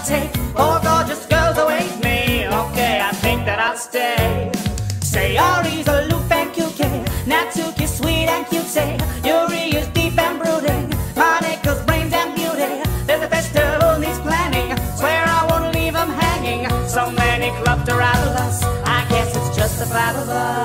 I'll take. Four gorgeous girls await me. Okay, I think that I'll stay. Sayori's aloof and cute, Natsuki's sweet and cute. Say Yuri is deep and brooding. Monika's brains and beauty. There's a festival needs planning. Swear I won't leave him hanging. So many clubs around us. I guess it's just the five of us.